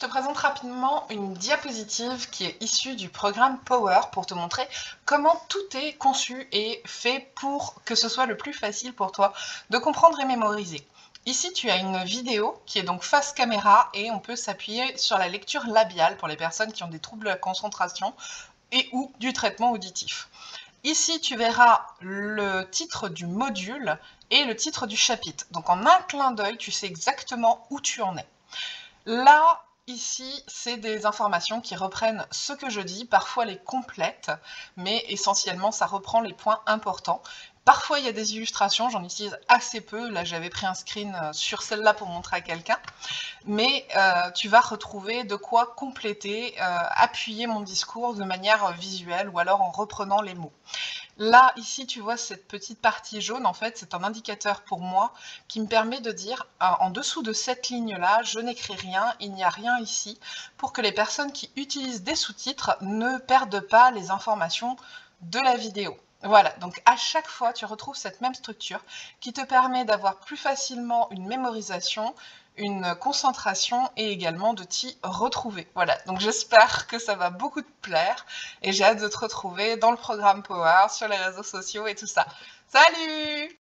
te présente rapidement une diapositive qui est issue du programme Power pour te montrer comment tout est conçu et fait pour que ce soit le plus facile pour toi de comprendre et mémoriser. Ici, tu as une vidéo qui est donc face caméra et on peut s'appuyer sur la lecture labiale pour les personnes qui ont des troubles de la concentration et ou du traitement auditif. Ici, tu verras le titre du module et le titre du chapitre. Donc en un clin d'œil, tu sais exactement où tu en es. Là, ici, c'est des informations qui reprennent ce que je dis, parfois les complètes, mais essentiellement, ça reprend les points importants. Parfois, il y a des illustrations, j'en utilise assez peu. Là, j'avais pris un screen euh, sur celle-là pour montrer à quelqu'un. Mais euh, tu vas retrouver de quoi compléter, euh, appuyer mon discours de manière visuelle ou alors en reprenant les mots. Là, ici, tu vois cette petite partie jaune, en fait, c'est un indicateur pour moi qui me permet de dire, en dessous de cette ligne-là, je n'écris rien, il n'y a rien ici, pour que les personnes qui utilisent des sous-titres ne perdent pas les informations de la vidéo. Voilà, donc à chaque fois, tu retrouves cette même structure qui te permet d'avoir plus facilement une mémorisation, une concentration et également de t'y retrouver. Voilà, donc j'espère que ça va beaucoup te plaire et j'ai hâte de te retrouver dans le programme Power, sur les réseaux sociaux et tout ça. Salut